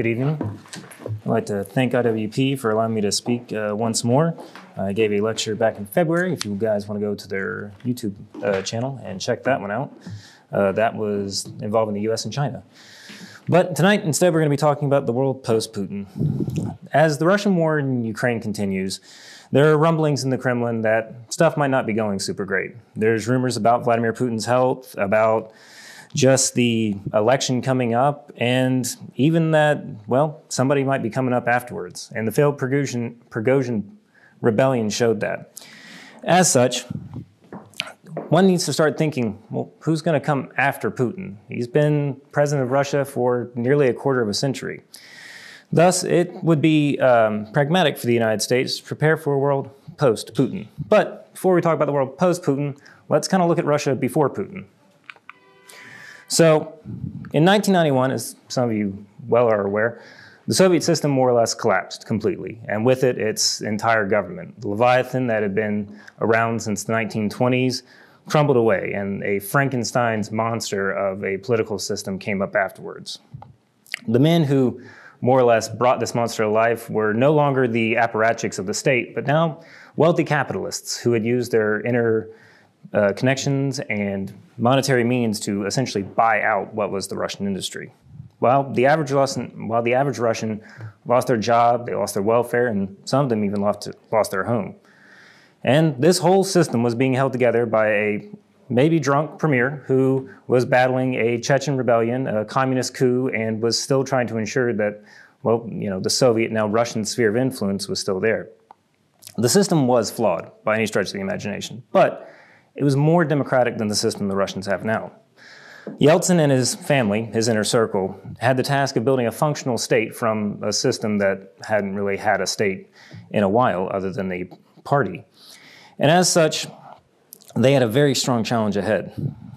Good evening. I'd like to thank IWP for allowing me to speak uh, once more. I gave a lecture back in February. If you guys want to go to their YouTube uh, channel and check that one out, uh, that was involving the US and China. But tonight, instead, we're going to be talking about the world post Putin. As the Russian war in Ukraine continues, there are rumblings in the Kremlin that stuff might not be going super great. There's rumors about Vladimir Putin's health, about just the election coming up, and even that, well, somebody might be coming up afterwards. And the failed Prigozhin, Prigozhin rebellion showed that. As such, one needs to start thinking well, who's going to come after Putin? He's been president of Russia for nearly a quarter of a century. Thus, it would be um, pragmatic for the United States to prepare for a world post Putin. But before we talk about the world post Putin, let's kind of look at Russia before Putin. So, in 1991, as some of you well are aware, the Soviet system more or less collapsed completely, and with it, its entire government. The Leviathan that had been around since the 1920s crumbled away, and a Frankenstein's monster of a political system came up afterwards. The men who more or less brought this monster to life were no longer the apparatchiks of the state, but now wealthy capitalists who had used their inner uh, connections and monetary means to essentially buy out what was the Russian industry. Well, the average Russian, while the average Russian lost their job, they lost their welfare, and some of them even lost, lost their home. And this whole system was being held together by a maybe drunk premier who was battling a Chechen rebellion, a communist coup, and was still trying to ensure that, well, you know, the Soviet, now Russian sphere of influence was still there. The system was flawed by any stretch of the imagination, but it was more democratic than the system the Russians have now. Yeltsin and his family, his inner circle, had the task of building a functional state from a system that hadn't really had a state in a while other than the party. And as such, they had a very strong challenge ahead.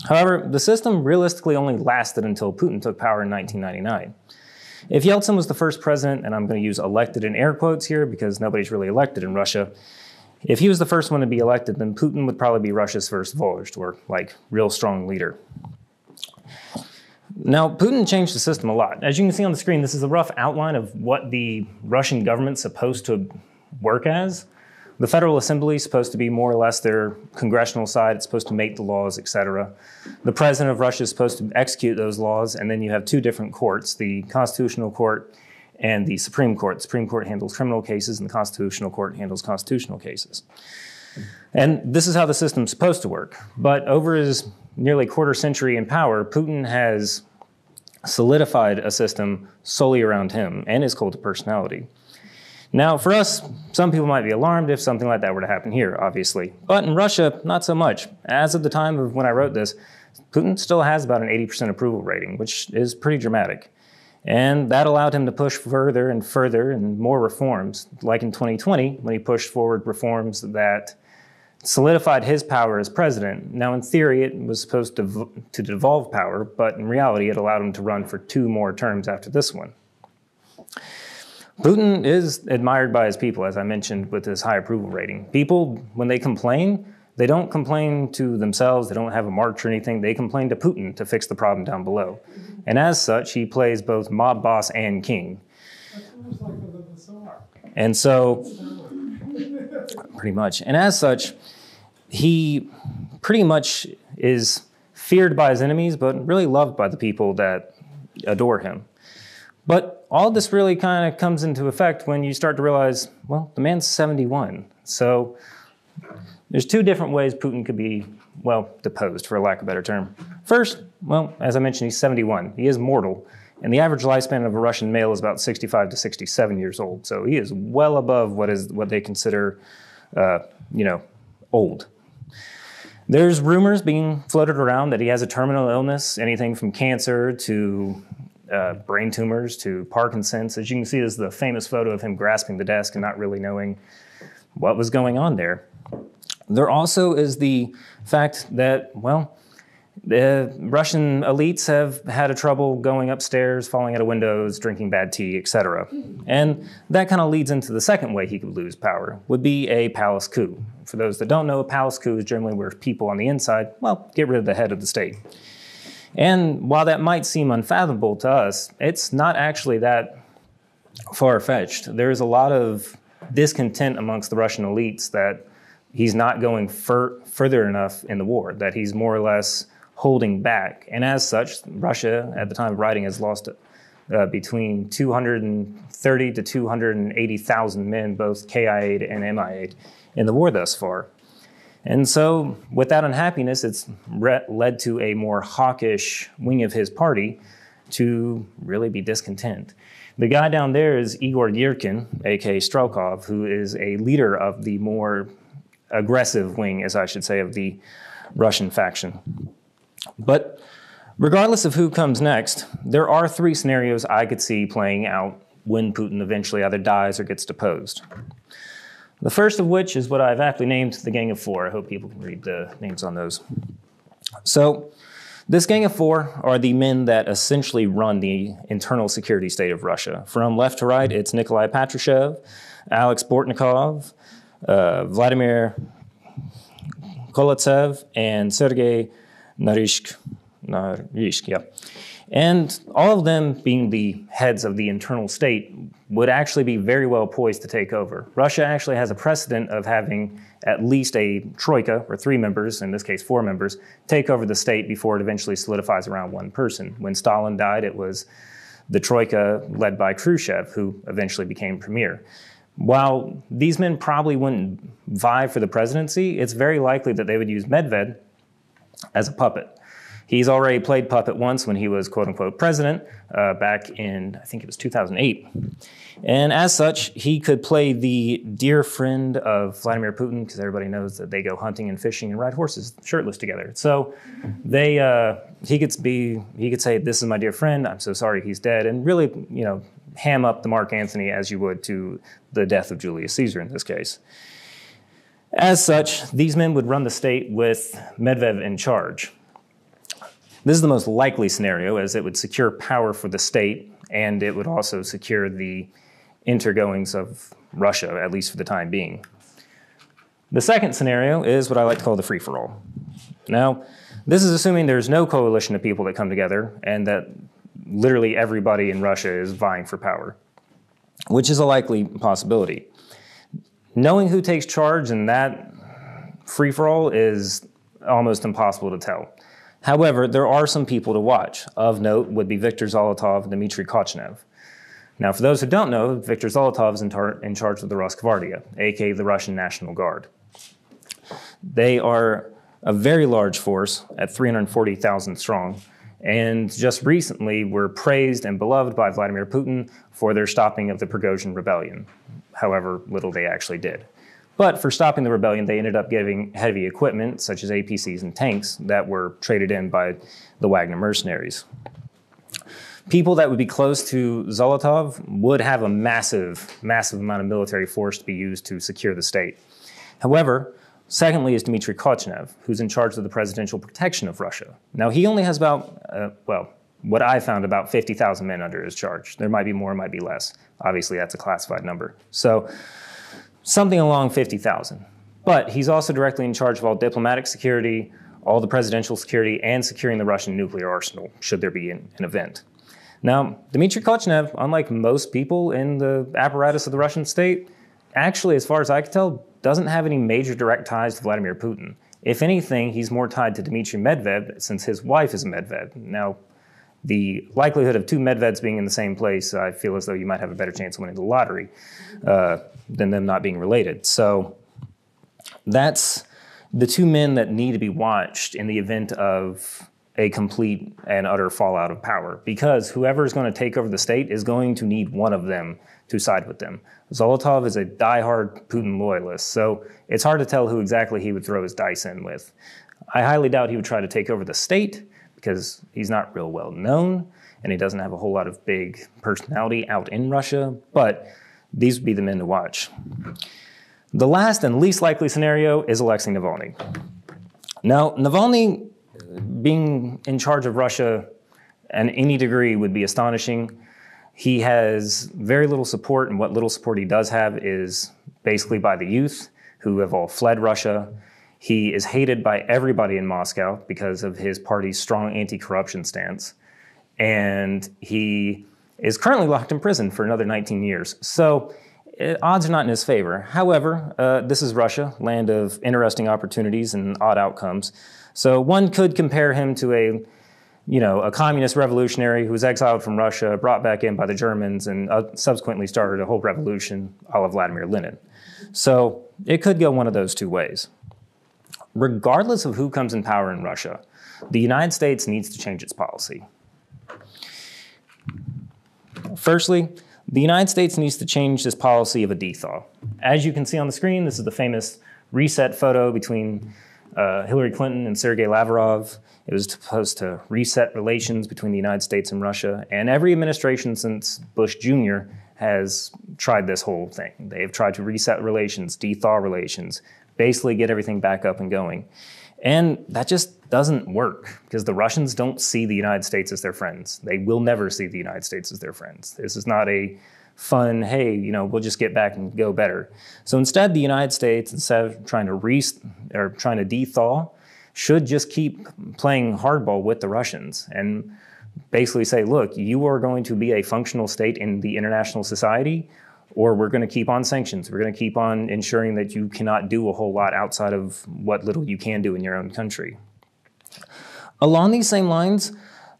However, the system realistically only lasted until Putin took power in 1999. If Yeltsin was the first president, and I'm going to use elected in air quotes here because nobody's really elected in Russia, if he was the first one to be elected, then Putin would probably be Russia's first vozhd, or like real strong leader. Now, Putin changed the system a lot. As you can see on the screen, this is a rough outline of what the Russian government's supposed to work as. The Federal Assembly is supposed to be more or less their congressional side. It's supposed to make the laws, etc. The president of Russia is supposed to execute those laws, and then you have two different courts the Constitutional Court and the Supreme Court. The Supreme Court handles criminal cases, and the Constitutional Court handles constitutional cases. And this is how the system's supposed to work. But over his nearly quarter century in power, Putin has solidified a system solely around him and his cult of personality. Now, for us, some people might be alarmed if something like that were to happen here, obviously. But in Russia, not so much. As of the time of when I wrote this, Putin still has about an 80% approval rating, which is pretty dramatic. And that allowed him to push further and further and more reforms, like in 2020, when he pushed forward reforms that solidified his power as president. Now, in theory, it was supposed to, to devolve power, but in reality, it allowed him to run for two more terms after this one. Putin is admired by his people, as I mentioned, with his high approval rating. People, when they complain, they don't complain to themselves, they don't have a march or anything, they complain to Putin to fix the problem down below. And as such, he plays both mob boss and king. And so, pretty much. And as such, he pretty much is feared by his enemies, but really loved by the people that adore him. But all this really kind of comes into effect when you start to realize, well, the man's 71. So there's two different ways Putin could be, well, deposed, for lack of a better term. First, well, as I mentioned, he's 71. He is mortal. And the average lifespan of a Russian male is about 65 to 67 years old. So he is well above what is what they consider, uh, you know, old. There's rumors being floated around that he has a terminal illness, anything from cancer to uh, brain tumors to Parkinson's. As you can see, is the famous photo of him grasping the desk and not really knowing what was going on there. There also is the fact that, well, the Russian elites have had a trouble going upstairs, falling out of windows, drinking bad tea, etc. And that kind of leads into the second way he could lose power, would be a palace coup. For those that don't know, a palace coup is generally where people on the inside, well, get rid of the head of the state. And while that might seem unfathomable to us, it's not actually that far fetched. There's a lot of discontent amongst the Russian elites that he's not going fur- further enough in the war, that he's more or less holding back. And as such, Russia, at the time of writing, has lost uh, between 230 to 280,000 men, both KIA and MIA, in the war thus far. And so, with that unhappiness, it's re- led to a more hawkish wing of his party to really be discontent. The guy down there is Igor Girkin, aka Strelkov, who is a leader of the more aggressive wing, as I should say, of the Russian faction. But regardless of who comes next, there are three scenarios I could see playing out when Putin eventually either dies or gets deposed. The first of which is what I've aptly named the Gang of Four. I hope people can read the names on those. So, this Gang of Four are the men that essentially run the internal security state of Russia. From left to right, it's Nikolai Patrushev, Alex Bortnikov, Uh, Vladimir Kolovtsev, and Sergei Narishk. Narishk, yeah. And all of them, being the heads of the internal state, would actually be very well poised to take over. Russia actually has a precedent of having at least a troika, or three members, in this case four members, take over the state before it eventually solidifies around one person. When Stalin died, it was the troika led by Khrushchev, who eventually became premier. While these men probably wouldn't vie for the presidency, it's very likely that they would use Medved as a puppet. He's already played puppet once when he was quote unquote president uh, back in, I think it was 2008. And as such, he could play the dear friend of Vladimir Putin because everybody knows that they go hunting and fishing and ride horses shirtless together. So they, uh, he could be, he could say, "This is my dear friend. I'm so sorry he's dead," and really, you know, ham up the Mark Antony as you would to the death of Julius Caesar in this case. As such, these men would run the state with Medvedev in charge. This is the most likely scenario, as it would secure power for the state and it would also secure the intergoings of Russia, at least for the time being. The second scenario is what I like to call the free for all. Now, this is assuming there's no coalition of people that come together and that literally everybody in Russia is vying for power, which is a likely possibility. Knowing who takes charge in that free for all is almost impossible to tell. However, there are some people to watch. Of note would be Viktor Zolotov and Dmitry Kochenev. Now, for those who don't know, Viktor Zolotov is in, tar- in charge of the Rosgvardia, aka the Russian National Guard. They are a very large force at 340,000 strong, and just recently were praised and beloved by Vladimir Putin for their stopping of the Prigozhin rebellion, however little they actually did. But for stopping the rebellion, they ended up giving heavy equipment, such as APCs and tanks, that were traded in by the Wagner mercenaries. People that would be close to Zolotov would have a massive, massive amount of military force to be used to secure the state. However, secondly is Dmitry Kochenev, who's in charge of the presidential protection of Russia. Now, he only has about, uh, well, what I found about 50,000 men under his charge. There might be more, might be less. Obviously, that's a classified number. So, something along 50,000. But he's also directly in charge of all diplomatic security, all the presidential security, and securing the Russian nuclear arsenal, should there be an, an event. Now, Dmitry Kochenev, unlike most people in the apparatus of the Russian state, actually, as far as I can tell, doesn't have any major direct ties to Vladimir Putin. If anything, he's more tied to Dmitry Medvedev since his wife is a Medved. Now, the likelihood of two Medveds being in the same place, I feel as though you might have a better chance of winning the lottery uh, than them not being related. So that's the two men that need to be watched in the event of a complete and utter fallout of power because whoever is going to take over the state is going to need one of them to side with them. Zolotov is a die-hard Putin loyalist, so it's hard to tell who exactly he would throw his dice in with. I highly doubt he would try to take over the state because he's not real well known and he doesn't have a whole lot of big personality out in Russia, but these would be the men to watch. The last and least likely scenario is Alexei Navalny. Now, Navalny being in charge of Russia at any degree would be astonishing. He has very little support, and what little support he does have is basically by the youth who have all fled Russia. He is hated by everybody in Moscow because of his party's strong anti corruption stance. And he is currently locked in prison for another 19 years. So it, odds are not in his favor. However, uh, this is Russia, land of interesting opportunities and odd outcomes. So one could compare him to a you know, a communist revolutionary who was exiled from Russia, brought back in by the Germans, and uh, subsequently started a whole revolution a la Vladimir Lenin. So it could go one of those two ways. Regardless of who comes in power in Russia, the United States needs to change its policy. Firstly, the United States needs to change this policy of a dethaw. As you can see on the screen, this is the famous reset photo between uh, Hillary Clinton and Sergei Lavrov. It was supposed to reset relations between the United States and Russia. And every administration since Bush Jr. has tried this whole thing. They've tried to reset relations, dethaw relations, basically get everything back up and going. And that just doesn't work because the Russians don't see the United States as their friends. They will never see the United States as their friends. This is not a fun, hey, you know, we'll just get back and go better. So instead, the United States, instead of trying to re or trying to dethaw, should just keep playing hardball with the Russians and basically say, look, you are going to be a functional state in the international society, or we're going to keep on sanctions. We're going to keep on ensuring that you cannot do a whole lot outside of what little you can do in your own country. Along these same lines,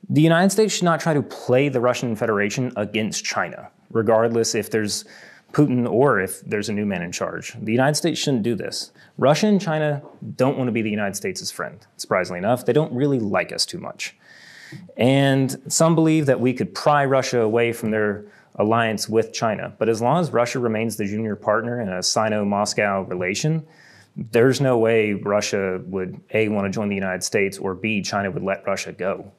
the United States should not try to play the Russian Federation against China, regardless if there's Putin or if there's a new man in charge. The United States shouldn't do this. Russia and China don't want to be the United States' friend, surprisingly enough. They don't really like us too much. And some believe that we could pry Russia away from their alliance with China. But as long as Russia remains the junior partner in a Sino Moscow relation, there's no way Russia would A, want to join the United States, or B, China would let Russia go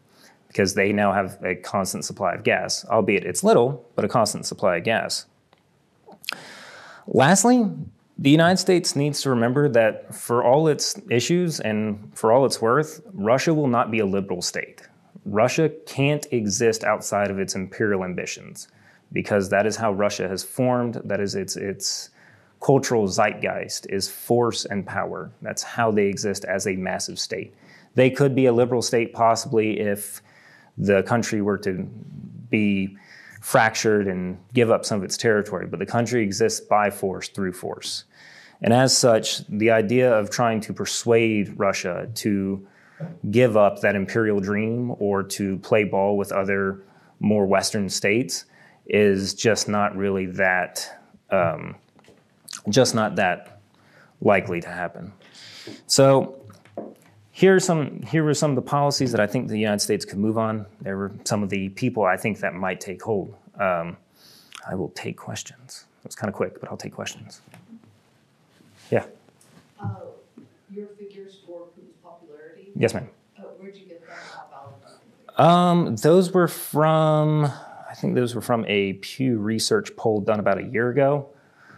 because they now have a constant supply of gas, albeit it's little, but a constant supply of gas. Lastly, the United States needs to remember that for all its issues and for all its worth, Russia will not be a liberal state. Russia can't exist outside of its imperial ambitions because that is how Russia has formed. That is its its cultural zeitgeist is force and power. That's how they exist as a massive state. They could be a liberal state possibly if the country were to be fractured and give up some of its territory, but the country exists by force through force. And as such, the idea of trying to persuade Russia to give up that imperial dream or to play ball with other more Western states is just not really that, um, just not that likely to happen. So here are some here were some of the policies that I think the United States could move on. There were some of the people I think that might take hold. Um, I will take questions. It was kind of quick, but I'll take questions. Yeah. Uh, your figures for Putin's popularity. Yes, ma'am. Uh, where'd you get that? Um, those were from I think those were from a Pew Research poll done about a year ago.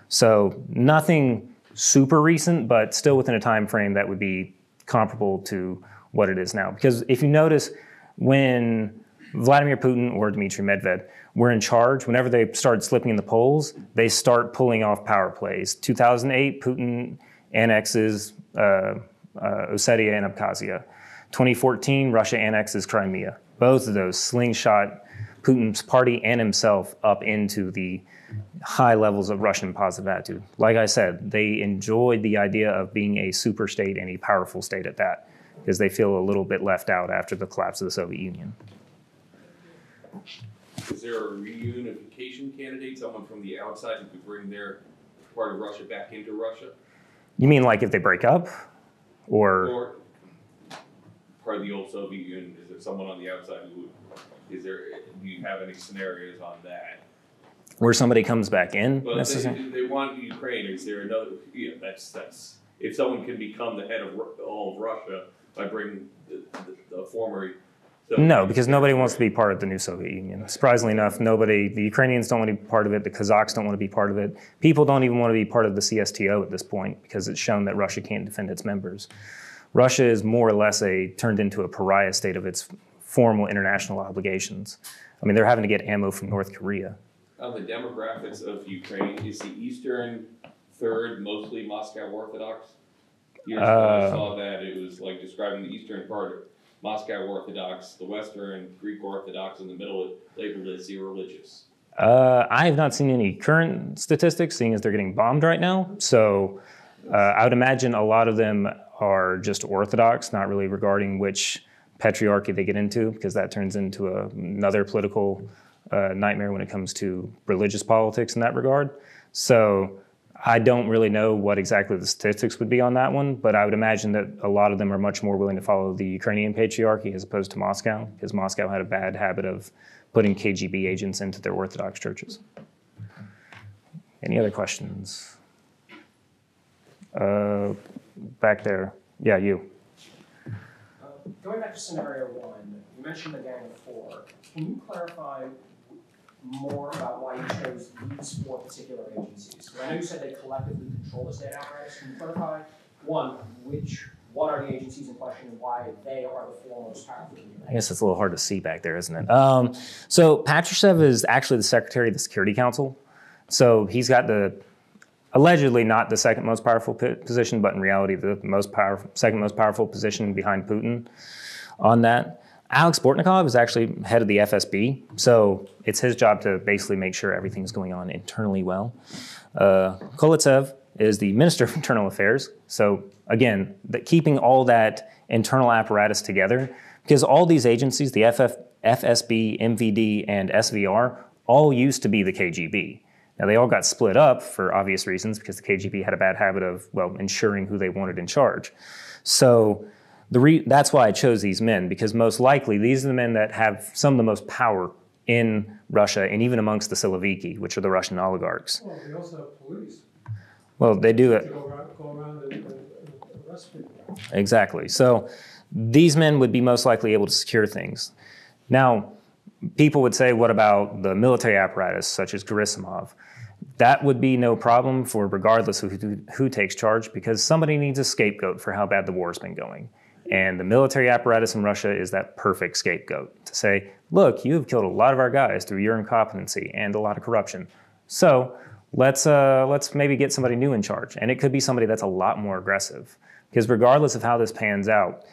So nothing super recent, but still within a time frame that would be comparable to what it is now. Because if you notice, when Vladimir Putin or Dmitry Medvedev were in charge, whenever they started slipping in the polls, they start pulling off power plays. 2008, Putin annexes uh, uh, Ossetia and Abkhazia. 2014, Russia annexes Crimea. Both of those slingshot Putin's party and himself up into the high levels of Russian positive attitude. Like I said, they enjoyed the idea of being a super state and a powerful state at that, because they feel a little bit left out after the collapse of the Soviet Union. Is there a reunification candidate, someone from the outside who could bring their part of Russia back into Russia? You mean like if they break up? Or, Or part of the old Soviet Union, is there someone on the outside who would, is there, do you have any scenarios on that? Where somebody comes back in necessarily? they, they want Ukraine, is there another, yeah, that's, that's, if someone can become the head of all of Russia by bringing the, the, the former. No, because nobody wants to be part of the new Soviet Union. Surprisingly enough, nobody, the Ukrainians don't want to be part of it, the Kazakhs don't want to be part of it. People don't even want to be part of the CSTO at this point because it's shown that Russia can't defend its members. Russia is more or less a turned into a pariah state of its formal international obligations. I mean, they're having to get ammo from North Korea. On the demographics of Ukraine, is the eastern third mostly Moscow Orthodox? Years ago, I Uh, saw that, it was like describing the eastern part of Moscow Orthodox, the Western Greek Orthodox in the middle labeled as irreligious. Uh, I have not seen any current statistics, seeing as they're getting bombed right now. So uh, I would imagine a lot of them are just Orthodox, not really regarding which patriarchy they get into, because that turns into a, another political uh, nightmare when it comes to religious politics in that regard. So I don't really know what exactly the statistics would be on that one, but I would imagine that a lot of them are much more willing to follow the Ukrainian patriarchy as opposed to Moscow, because Moscow had a bad habit of putting KGB agents into their Orthodox churches. Any other questions? Uh, back there. Yeah, you. Uh, Going back to scenario one, you mentioned the gang of four. Can you clarify more about why you chose these four particular agencies? I know you said they collectively control the state apparatus. Can you clarify, one, which, what are the agencies in question and why they are the four most powerful? I guess it's a little hard to see back there, isn't it? Um, so Patrushev is actually the secretary of the Security Council. So he's got the allegedly not the second most powerful p- position, but in reality the most powerful, second most powerful position behind Putin. On that, Alex Bortnikov is actually head of the FSB. So it's his job to basically make sure everything's going on internally well. Uh, is the Minister of Internal Affairs. So again, the, keeping all that internal apparatus together, because all these agencies, the FF, FSB, MVD, and SVR, all used to be the KGB. Now they all got split up for obvious reasons because the KGB had a bad habit of well ensuring who they wanted in charge. So re- that's why I chose these men because most likely these are the men that have some of the most power in Russia and even amongst the Siloviki, which are the Russian oligarchs. Well, they also have police Well, they do it exactly. So these men would be most likely able to secure things. Now, people would say, what about the military apparatus, such as Gerasimov? That would be no problem for regardless of who, who takes charge, because somebody needs a scapegoat for how bad the war's been going. And the military apparatus in Russia is that perfect scapegoat to say, look, you have killed a lot of our guys through your incompetency and a lot of corruption. So let's, uh, let's maybe get somebody new in charge. And it could be somebody that's a lot more aggressive. Because regardless of how this pans out,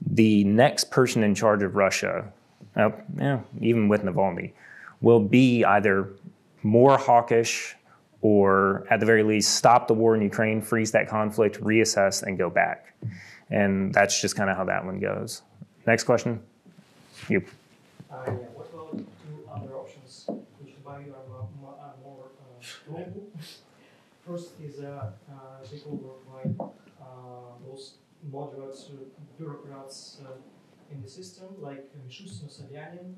the next person in charge of Russia, uh, yeah, even with Navalny, will be either more hawkish or at the very least stop the war in Ukraine, freeze that conflict, reassess, and go back. And that's just kind of how that one goes. Next question. You. Uh, yeah, what about two other options, which in are more, more, are more uh, doable? First is a uh, takeover by uh, those moderate uh, bureaucrats uh, in the system, like Mishustin or Sobyanin.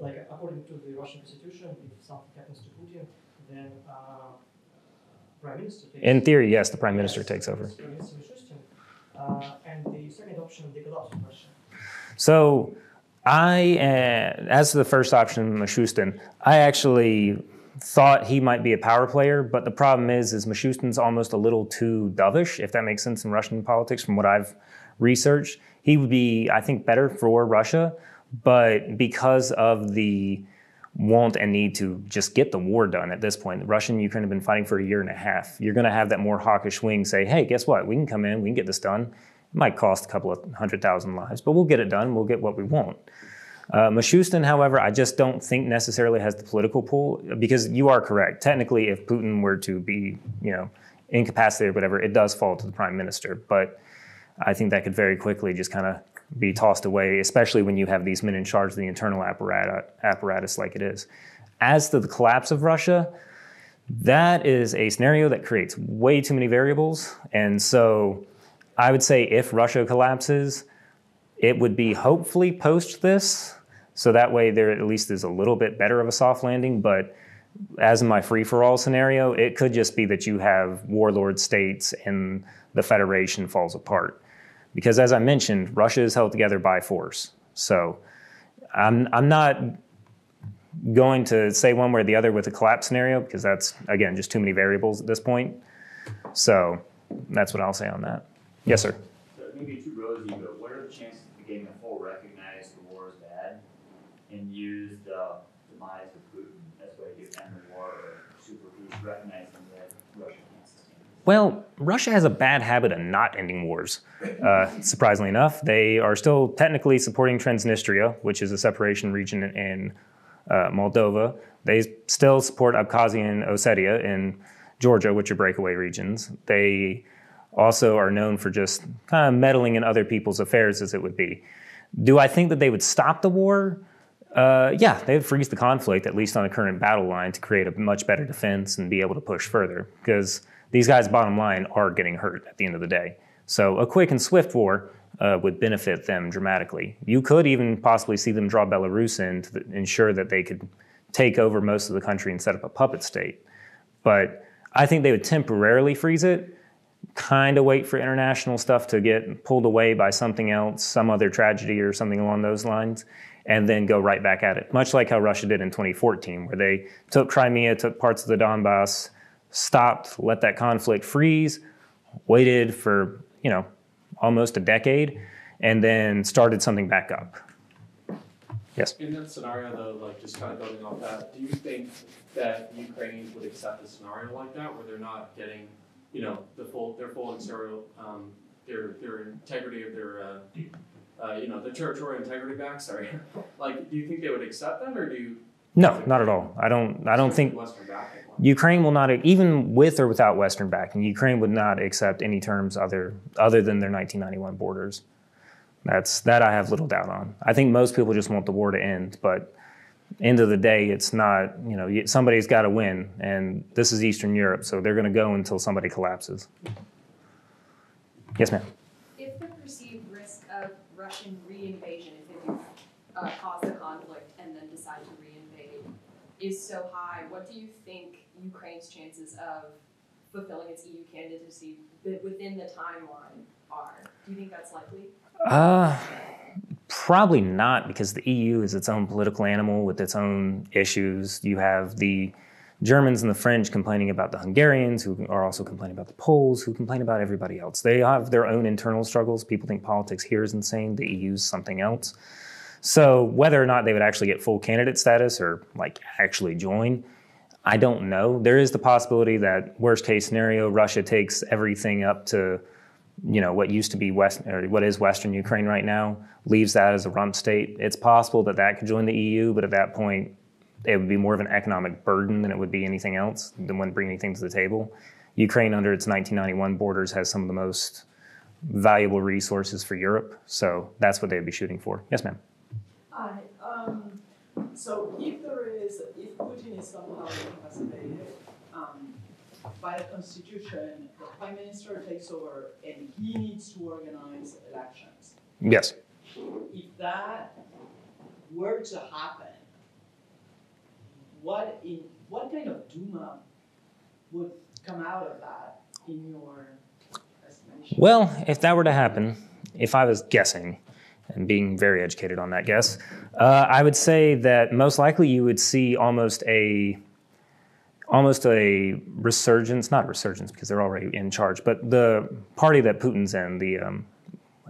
Like according to the Russian constitution, if something happens to Putin, then uh, prime minister takes In theory, yes, the prime minister Yes, takes over. Minister Mishustin. Uh, and the second option, the Russia. So, I, uh, as the first option, Mishustin, I actually thought he might be a power player, but the problem is, is Mishustin's almost a little too dovish, if that makes sense in Russian politics, from what I've researched. He would be, I think, better for Russia, but because of the want and need to just get the war done at this point. Russia and Ukraine have been fighting for a year and a half. You're going to have that more hawkish wing say, hey, guess what? We can come in, we can get this done. It might cost a couple of hundred thousand lives, but we'll get it done. We'll get what we want. Uh, however, I just don't think necessarily has the political pull because you are correct. Technically, if Putin were to be, you know, incapacitated or whatever, it does fall to the prime minister. But I think that could very quickly just kind of be tossed away, especially when you have these men in charge of the internal apparatus, apparatus like it is. As to the collapse of Russia, that is a scenario that creates way too many variables. And so I would say if Russia collapses, it would be hopefully post this. So that way there at least is a little bit better of a soft landing. But as in my free for all scenario, it could just be that you have warlord states and the Federation falls apart. Because as I mentioned, Russia is held together by force. So I'm, I'm not going to say one way or the other with a collapse scenario because that's, again, just too many variables at this point. So that's what I'll say on that. Yes, sir. So maybe too rosy, but what are the chances the of full recognize the war is bad and use the uh, demise of Putin as a way to end the war or super peace, recognizing that Russia can't sustain Well, Russia has a bad habit of not ending wars. Uh, surprisingly enough, they are still technically supporting Transnistria, which is a separation region in uh, Moldova. They still support Abkhazia and Ossetia in Georgia, which are breakaway regions. They also are known for just kind of meddling in other people's affairs, as it would be. Do I think that they would stop the war? Uh, yeah, they would freeze the conflict, at least on the current battle line, to create a much better defense and be able to push further. Because these guys, bottom line, are getting hurt at the end of the day. So a quick and swift war uh, would benefit them dramatically. You could even possibly see them draw Belarus in to ensure that they could take over most of the country and set up a puppet state. But I think they would temporarily freeze it, kind of wait for international stuff to get pulled away by something else, some other tragedy or something along those lines, and then go right back at it. Much like how Russia did in 2014, where they took Crimea, took parts of the Donbass, stopped, let that conflict freeze, waited for, you know, almost a decade, and then started something back up. Yes. In that scenario though, like just kind of building off that, do you think that Ukrainians would accept a scenario like that where they're not getting, you know, the full, their full exterior, um, their, their integrity of their, uh, uh, you know, their territorial integrity back, sorry. Like, do you think they would accept that or do you? No, not at all. I don't. I don't think Western backing. Ukraine will not, even with or without Western backing, Ukraine would not accept any terms other other than their 1991 borders. That's that I have little doubt on. I think most people just want the war to end, but end of the day, it's not. You know, somebody's got to win, and this is Eastern Europe, so they're going to go until somebody collapses. Yes, ma'am. If the perceived risk of Russian reinvasion, if they uh, cause the conflict and then decide to reinvade, is so high, what do you think Ukraine's chances of fulfilling its EU candidacy within the timeline are? Do you think that's likely? Uh, probably not, because the EU is its own political animal with its own issues. You have the Germans and the French complaining about the Hungarians, who are also complaining about the Poles, who complain about everybody else. They have their own internal struggles. People think politics here is insane. The EU is something else. So whether or not they would actually get full candidate status or like actually join, I don't know. There is the possibility that worst case scenario, Russia takes everything up to, you know, what used to be West or what is Western Ukraine right now, leaves that as a rump state. It's possible that that could join the EU, but at that point, it would be more of an economic burden than it would be anything else. Than wouldn't bring anything to the table. Ukraine, under its 1991 borders, has some of the most valuable resources for Europe, so that's what they'd be shooting for. Yes, ma'am. Hi. So if there is, if Putin is somehow incapacitated um, by the constitution, the prime minister takes over and he needs to organize elections. Yes. If that were to happen, what in what kind of Duma would come out of that in your estimation? Well, if that were to happen, if I was guessing, and being very educated on that guess, uh, I would say that most likely you would see almost a almost a resurgence, not resurgence because they're already in charge, but the party that Putin's in, the um,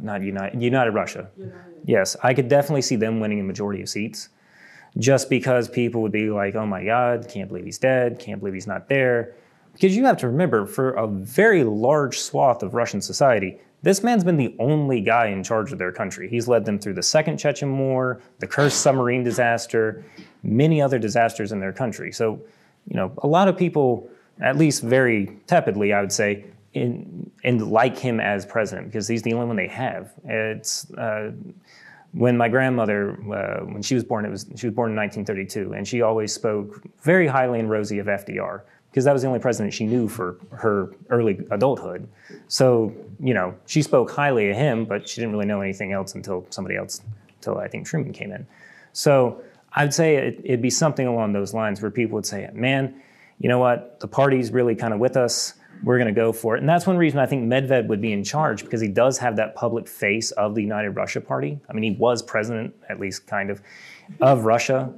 not United, United Russia. United. Yes, I could definitely see them winning a majority of seats, just because people would be like, "Oh my God, can't believe he's dead, can't believe he's not there." Because you have to remember, for a very large swath of Russian society, this man's been the only guy in charge of their country. He's led them through the Second Chechen War, the Kursk submarine disaster, many other disasters in their country. So, you know, a lot of people, at least very tepidly, I would say, in, and like him as president because he's the only one they have. It's uh, when my grandmother, uh, when she was born, it was she was born in 1932, and she always spoke very highly and rosy of FDR because that was the only president she knew for her early adulthood. So, you know, she spoke highly of him, but she didn't really know anything else until somebody else, until I think Truman came in. So I'd say it, it'd be something along those lines where people would say, man, you know what, the party's really kind of with us. We're going to go for it. And that's one reason I think Medved would be in charge because he does have that public face of the United Russia Party. I mean, he was president, at least kind of, of Russia.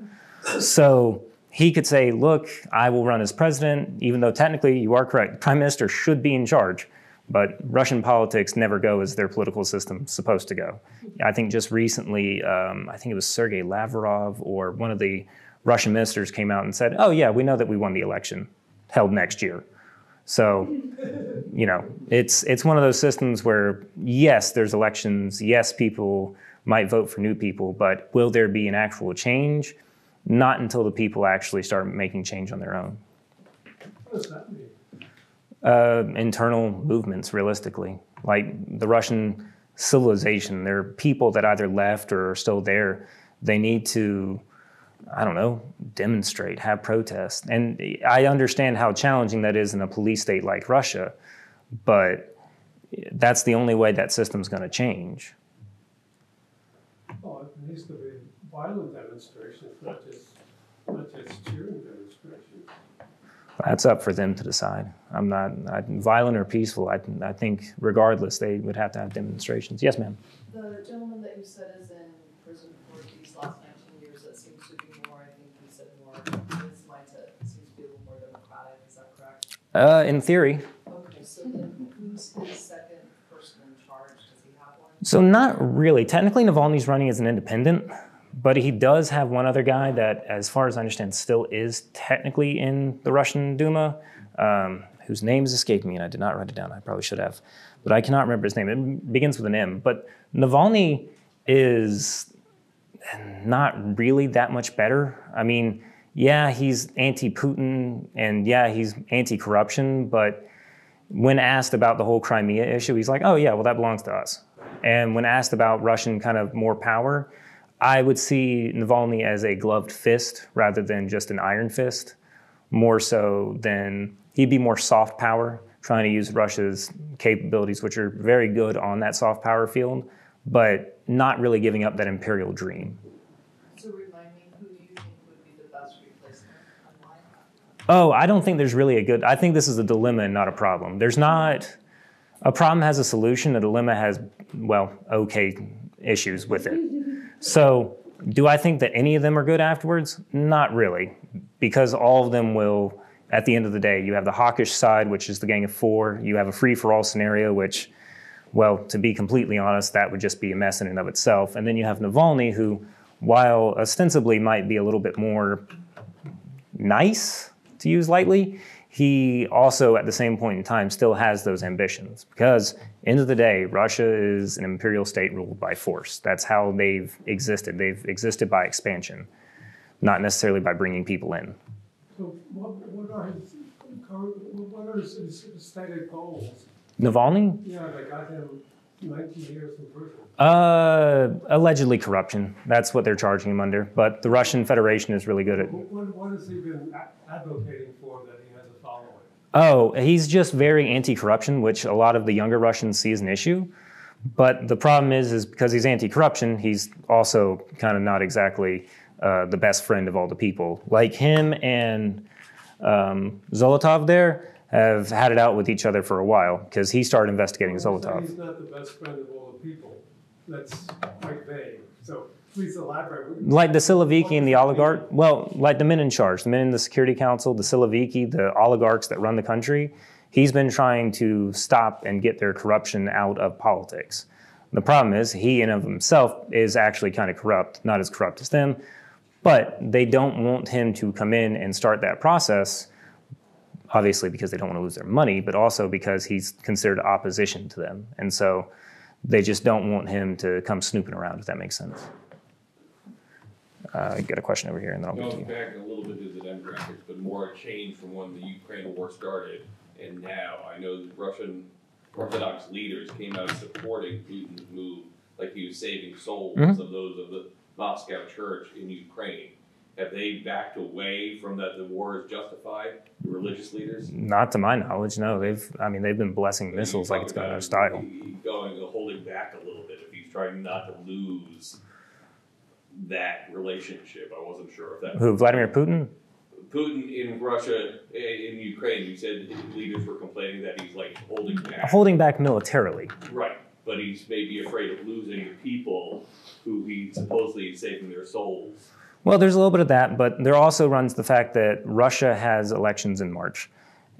So he could say, look, I will run as president, even though technically you are correct. Prime minister should be in charge, but Russian politics never go as their political system's supposed to go. I think just recently, um, I think it was Sergei Lavrov or one of the Russian ministers came out and said, oh, yeah, we know that we won the election held next year. So, you know, it's it's one of those systems where yes, there's elections, yes, people might vote for new people, but will there be an actual change? Not until the people actually start making change on their own. What does that mean? Uh, internal movements, realistically, like the Russian civilization, there are people that either left or are still there. They need to, I don't know, demonstrate, have protests, and I understand how challenging that is in a police state like Russia, but that's the only way that system's going to change. Oh, it needs to be violent demonstrations, not just cheering demonstrations. That's up for them to decide. I'm not I, violent or peaceful. I, I think regardless, they would have to have demonstrations. Yes, ma'am. The gentleman that you said is in prison for these last nineteen years, that seems to be more, I think you said more, his mindset seems to be a little more democratic, is that correct? Uh, in theory. Okay, so then who's his second person in charge, does he have one? So not really. Technically, Navalny's running as an independent, but he does have one other guy that, as far as I understand, still is technically in the Russian Duma, um, whose name is escaping me, and I did not write it down. I probably should have, but I cannot remember his name. It begins with an M. But Navalny is not really that much better. I mean, yeah, he's anti-Putin, and yeah, he's anti-corruption, but when asked about the whole Crimea issue, he's like, "Oh yeah, well that belongs to us." And when asked about Russian kind of more power, I would see Navalny as a gloved fist rather than just an iron fist, more so than he'd be more soft power, trying to use Russia's capabilities, which are very good on that soft power field, but not really giving up that imperial dream. So remind me, who do you think would be the best replacement? Oh, I don't think there's really a good. I think this is a dilemma and not a problem. There's not a problem has a solution. A dilemma has well, okay issues with it. So, do I think that any of them are good afterwards? Not really, because all of them will. At the end of the day, you have the hawkish side, which is the Gang of Four. You have a free for all scenario, which, well, to be completely honest, that would just be a mess in and of itself. And then you have Navalny, who, while ostensibly might be a little bit more nice to use lightly, he also at the same point in time still has those ambitions because end of the day russia is an imperial state ruled by force that's how they've existed they've existed by expansion not necessarily by bringing people in So what, what are his, current- what are his stated goals? navalny Yeah, they got him nineteen years in prison. uh, allegedly corruption that's what they're charging him under but the russian federation is really good at What, what- has he been advocating for that he has a following? Oh, he's just very anti-corruption, which a lot of the younger Russians see as an issue. But the problem is, is because he's anti-corruption, he's also kind of not exactly uh, the best friend of all the people. Like him and um, Zolotov there have had it out with each other for a while because he started investigating Zolotov. He's not the best friend of all the people. That's quite vague. So please elaborate. Like the Siloviki and the oligarch, well, like the men in charge, the men in the Security Council, the Siloviki, the oligarchs that run the country, he's been trying to stop and get their corruption out of politics. The problem is, he in of himself is actually kind of corrupt, not as corrupt as them, but they don't want him to come in and start that process, obviously because they don't want to lose their money, but also because he's considered opposition to them. And so they just don't want him to come snooping around, if that makes sense. Uh, I got a question over here, and then I'll get to you. back a little bit to the demographics, but more a change from when the Ukraine war started and now. I know the Russian Orthodox leaders came out supporting Putin's move, like he was saving souls Mhm. of those of the Moscow church in Ukraine. Have they backed away from that the war is justified, the religious leaders? Not to my knowledge, no. They've, I mean, they've been blessing missiles like it's gone out of style. Going, holding back a little bit if he's trying not to lose that relationship. I wasn't sure if that. Who, Vladimir Putin? Putin in Russia, eh, in Ukraine, you said leaders were complaining that he's like holding back. Holding back militarily. Right, but he's maybe afraid of losing people who he supposedly is saving their souls. Well, there's a little bit of that, but there also runs the fact that Russia has elections in March.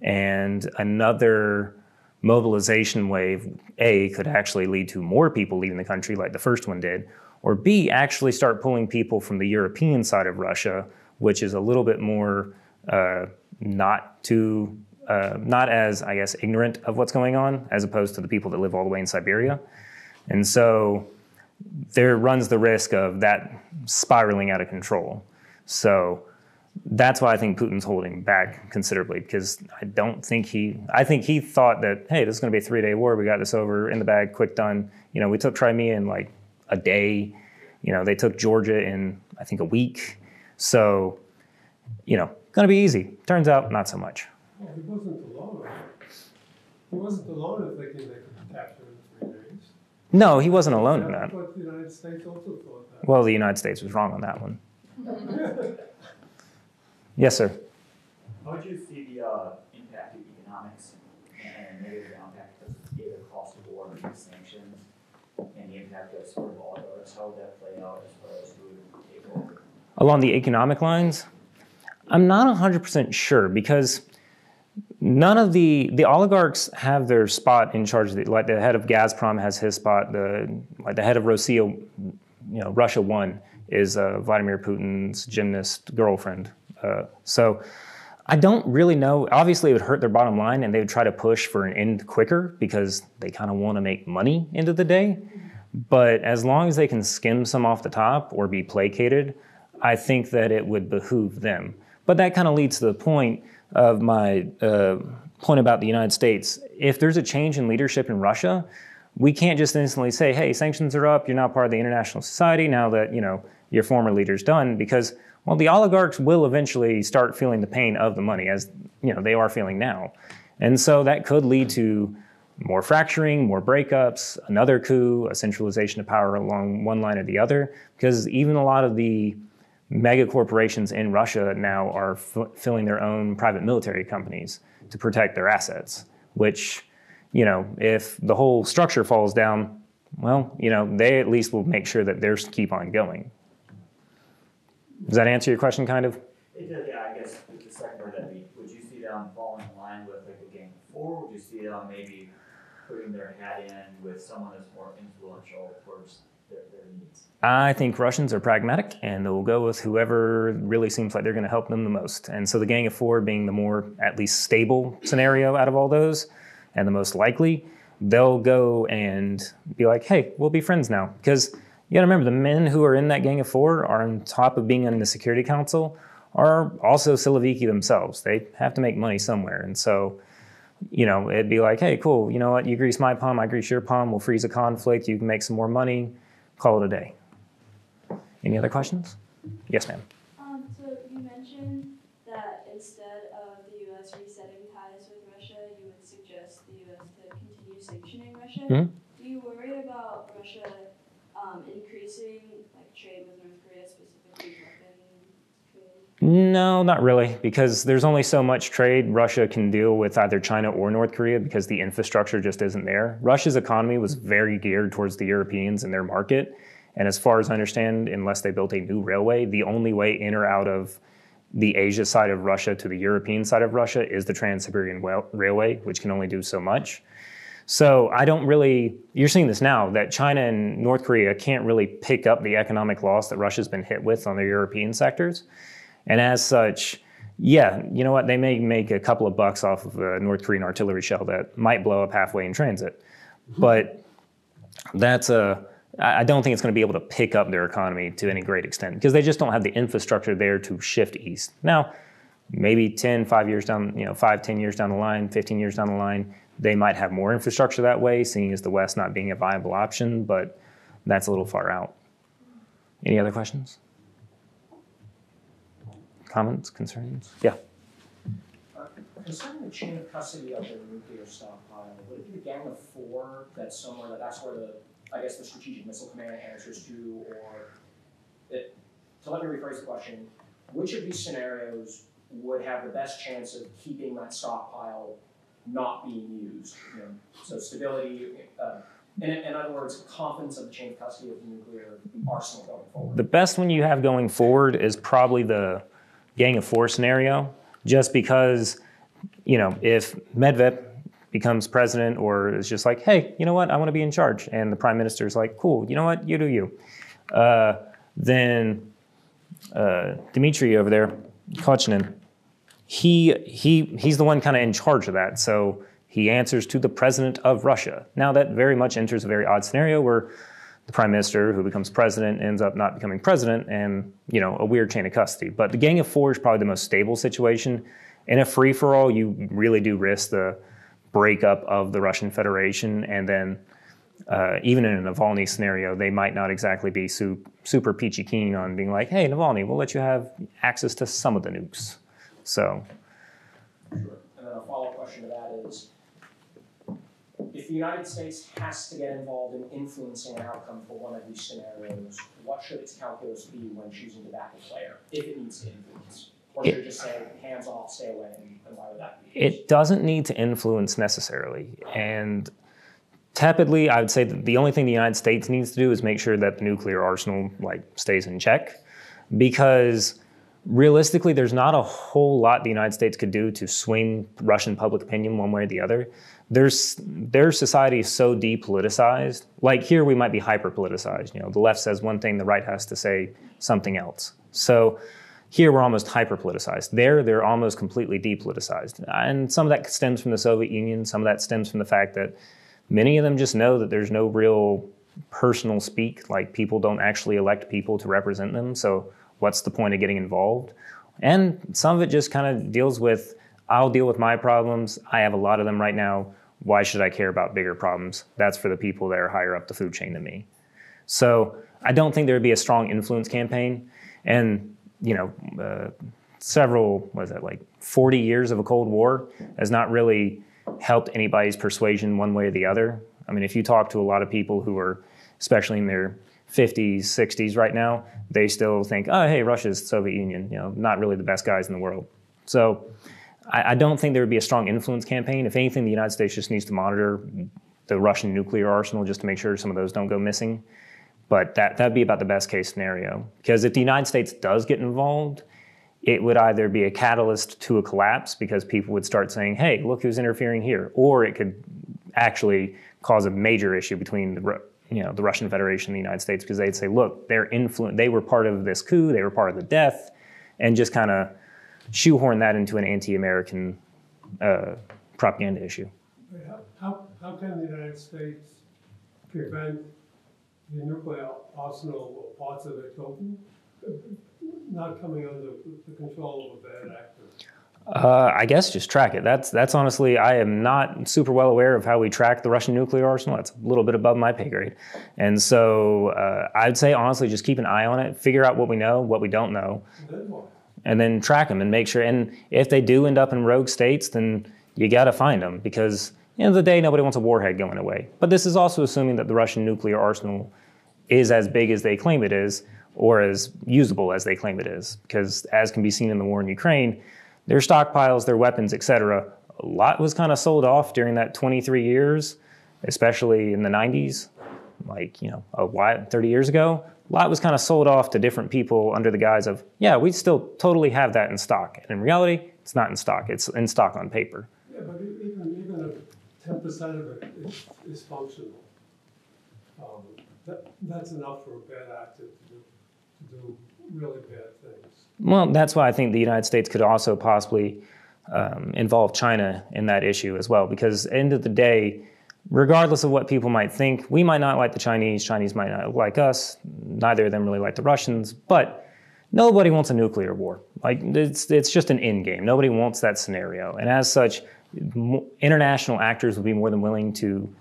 And another mobilization wave, A, could actually lead to more people leaving the country like the first one did, or B, actually start pulling people from the European side of Russia, which is a little bit more uh, not too uh, not as, I guess, ignorant of what's going on as opposed to the people that live all the way in Siberia. And so there runs the risk of that spiraling out of control. So that's why I think Putin's holding back considerably because I don't think he, I think he thought that, hey, this is going to be a three day war. We got this over in the bag, quick done. You know, we took Crimea in like a day. You know, they took Georgia in, I think, a week. So, you know, going to be easy. Turns out, not so much. Well, he wasn't alone. He wasn't alone in thinking they could capture in three days. No, he wasn't alone in that. But the United States also thought that. Well, the United States was wrong on that one. Yes, sir. How would you see the uh, impact of economics and maybe the impact of either cost of war or sanctions and the impact of sort of oligarchs? Along the economic lines, I'm not 100% sure because none of the the oligarchs have their spot in charge. Of the, like the head of Gazprom has his spot. The like the head of Rossiya, you know, Russia One is uh, Vladimir Putin's gymnast girlfriend. Uh, so I don't really know. Obviously, it would hurt their bottom line, and they would try to push for an end quicker because they kind of want to make money of the day. But as long as they can skim some off the top or be placated, I think that it would behoove them. But that kind of leads to the point of my uh, point about the United States. If there's a change in leadership in Russia, we can't just instantly say, "Hey, sanctions are up. You're now part of the international society now that you know your former leader's done," because well, the oligarchs will eventually start feeling the pain of the money, as you know they are feeling now, and so that could lead to more fracturing, more breakups, another coup, a centralization of power along one line or the other. Because even a lot of the mega corporations in Russia now are f- filling their own private military companies to protect their assets. Which, you know, if the whole structure falls down, well, you know, they at least will make sure that theirs keep on going. Does that answer your question, kind of? It does, yeah, I guess the second part of that, would you see them falling in line with like the game before? Would you see it on maybe putting their hat in with someone that's more influential towards their, their needs? I think Russians are pragmatic and they'll go with whoever really seems like they're going to help them the most. And so the Gang of Four being the more, at least stable scenario out of all those and the most likely, they'll go and be like, hey, we'll be friends now. Because you got to remember, the men who are in that Gang of Four are on top of being in the Security Council are also Siloviki themselves. They have to make money somewhere. And so, you know, it'd be like, hey, cool, you know what, you grease my palm, I grease your palm, we'll freeze a conflict, you can make some more money, call it a day. Any other questions? Yes, ma'am. Um, so you mentioned that instead of the U.S. resetting ties with Russia, you would suggest the U.S. to continue sanctioning Russia. Mhm. Do you worry about Russia um, increasing like trade with North Korea, specifically weapon trade? No, not really, because there's only so much trade Russia can deal with either China or North Korea because the infrastructure just isn't there. Russia's economy was very geared towards the Europeans and their market. And as far as I understand, unless they built a new railway, the only way in or out of the Asia side of Russia to the European side of Russia is the Trans Siberian Railway, which can only do so much. So I don't really, you're seeing this now that China and North Korea can't really pick up the economic loss that Russia's been hit with on their European sectors. And as such, yeah, you know what? They may make a couple of bucks off of a North Korean artillery shell that might blow up halfway in transit. Mm-hmm. But that's a, I don't think it's going to be able to pick up their economy to any great extent because they just don't have the infrastructure there to shift east. Now, maybe 10, five years down, you know, five, 10 years down the line, 15 years down the line, they might have more infrastructure that way, seeing as the West not being a viable option, but that's a little far out. Any other questions? Comments, concerns? Yeah. Concerning the chain of custody of the nuclear stockpile, would it be the Gang of Four that's somewhere that that's where the, I guess, the Strategic Missile Command answers to, or it, so let me rephrase the question. Which of these scenarios would have the best chance of keeping that stockpile not being used? You know, so stability, uh, in, in other words, confidence of the chain of custody of the nuclear arsenal going forward. The best one you have going forward is probably the Gang of Four scenario, just because, you know, if Medvedev becomes president or is just like, hey, you know what, I want to be in charge, and the prime minister is like, cool, you know what, you do you, uh, then uh, Dmitry over there, Kochinin, he he he's the one kind of in charge of that. So he answers to the president of Russia. Now that very much enters a very odd scenario where the prime minister who becomes president ends up not becoming president and you know a weird chain of custody but the gang of four is probably the most stable situation in a free-for-all you really do risk the breakup of the russian federation and then uh, even in a Navalny scenario, they might not exactly be su- super peachy keen on being like, "Hey, Navalny, we'll let you have access to some of the nukes." So, Sure. And then a follow-up question to that is, if the United States has to get involved in influencing an outcome for one of these scenarios, what should its calculus be when choosing to back a player, if it needs to influence? Or should it just say, hands off, stay away, and, and why would that be? it doesn't need to influence necessarily. And tepidly, I would say that the only thing the United States needs to do is make sure that the nuclear arsenal like stays in check, because realistically, there's not a whole lot the United States could do to swing Russian public opinion one way or the other. There's their society is so depoliticized. Like here, we might be hyper politicized. You know, the left says one thing, the right has to say something else. So here we're almost hyper politicized. There, they're almost completely depoliticized. And some of that stems from the Soviet Union. Some of that stems from the fact that many of them just know that there's no real personal speak. Like people don't actually elect people to represent them. So what's the point of getting involved? And some of it just kind of deals with I'll deal with my problems. I have a lot of them right now. Why should I care about bigger problems? That's for the people that are higher up the food chain than me. So I don't think there would be a strong influence campaign. And, you know, uh, several, what is that, like 40 years of a Cold War has not really helped anybody's persuasion one way or the other. I mean, if you talk to a lot of people who are, especially in their 50s, 60s right now, they still think, oh, hey, Russia's Soviet Union, you know, not really the best guys in the world. So I, I don't think there would be a strong influence campaign. If anything, the United States just needs to monitor the Russian nuclear arsenal just to make sure some of those don't go missing. But that that'd be about the best case scenario. Because if the United States does get involved, it would either be a catalyst to a collapse because people would start saying, "Hey, look who's interfering here," or it could actually cause a major issue between the you know the Russian Federation and the United States because they'd say, "Look, they're influ- They were part of this coup. They were part of the death," and just kind of shoehorn that into an anti-American uh, propaganda issue. How, how, how can the United States prevent the nuclear arsenal or parts of it from not coming under the control of a bad actor? Uh, I guess just track it. That's that's honestly, I am not super well aware of how we track the Russian nuclear arsenal. That's a little bit above my pay grade, and so uh, I'd say honestly, just keep an eye on it. Figure out what we know, what we don't know, Then what? And then track them and make sure. And if they do end up in rogue states, then you got to find them because at the end of the day, nobody wants a warhead going away. But this is also assuming that the Russian nuclear arsenal is as big as they claim it is, or as usable as they claim it is. Because as can be seen in the war in Ukraine, their stockpiles, their weapons, etc. A lot was kind of sold off during that 23 years, especially in the 90s, like you know, a while, 30 years ago. A lot was kind of sold off to different people under the guise of, yeah, we still totally have that in stock. And in reality, it's not in stock. It's in stock on paper. Yeah, but even, even if ten percent of it is, is functional, um, that, that's enough for a bad actor to do, to do really bad things. Well, that's why I think the United States could also possibly um, involve China in that issue as well, because end of the day, regardless of what people might think, we might not like the Chinese, Chinese might not like us, neither of them really like the Russians, but nobody wants a nuclear war. Like it's it's just an end game. Nobody wants that scenario, and as such, international actors would be more than willing to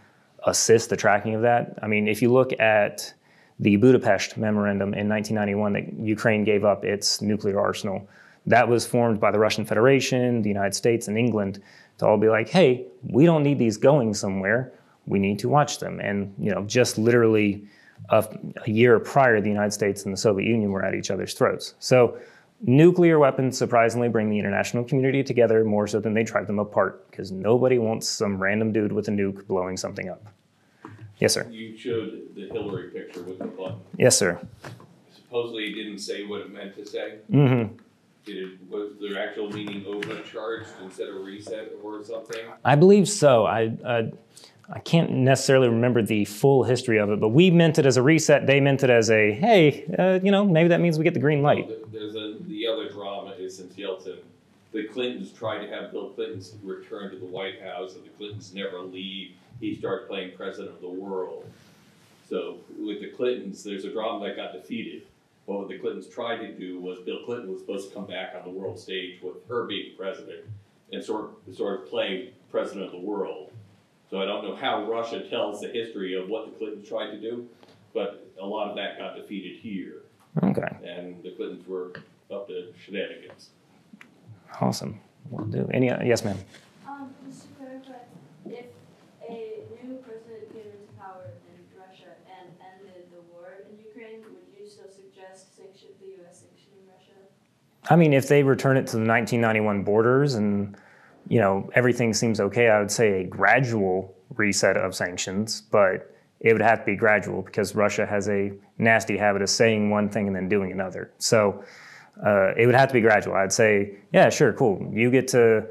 assist the tracking of that. I mean, if you look at the Budapest Memorandum in 1991 that Ukraine gave up its nuclear arsenal. That was formed by the Russian Federation, the United States, and England to all be like, hey, we don't need these going somewhere. We need to watch them. And, you know, just literally a, a year prior, the United States and the Soviet Union were at each other's throats. So nuclear weapons surprisingly bring the international community together more so than they drive them apart because nobody wants some random dude with a nuke blowing something up. Yes, sir. You showed the Hillary picture with the button. Yes, sir. Supposedly it didn't say what it meant to say. Mm-hmm. Did it, was their actual meaning overcharged instead of reset or something? I believe so. I uh, I can't necessarily remember the full history of it, but we meant it as a reset. They meant it as a hey, uh, you know, maybe that means we get the green light. Well, There's a, the other drama is since Yeltsin the Clintons tried to have Bill Clinton return to the White House, and the Clintons never leave. He starts playing president of the world. So with the Clintons, there's a drama that got defeated. What the Clintons tried to do was Bill Clinton was supposed to come back on the world stage with her being president and sort of, sort of playing president of the world. So I don't know how Russia tells the history of what the Clintons tried to do, but a lot of that got defeated here, Okay, and the Clintons were up to shenanigans. awesome. Will do. Any, yes, ma'am. Um, just to clarify, if a new president came into power in Russia and ended the war in Ukraine, would you still suggest sanction the U.S. sanctioning Russia? I mean, if they return it to the 1991 borders and you know everything seems okay, I would say a gradual reset of sanctions, but it would have to be gradual because Russia has a nasty habit of saying one thing and then doing another. So uh, it would have to be gradual. I'd say, yeah, sure, cool. You get to,